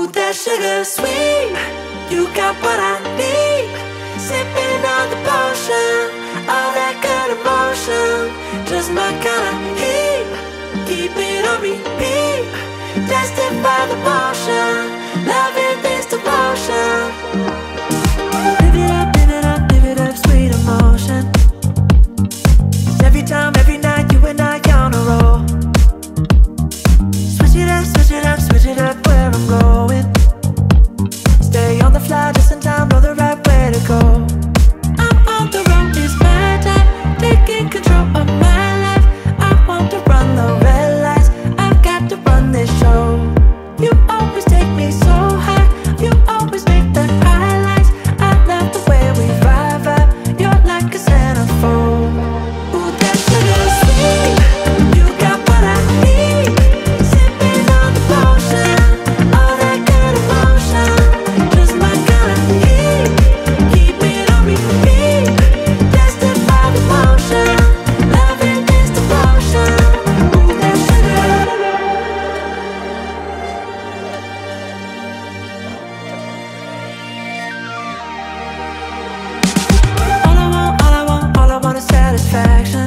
Ooh, that sugar sweet. You got what I need. Sipping on the potion, all that good emotion. Just my kind of heat. Keep it on repeat. Tested by the potion. me so high. You always make satisfaction.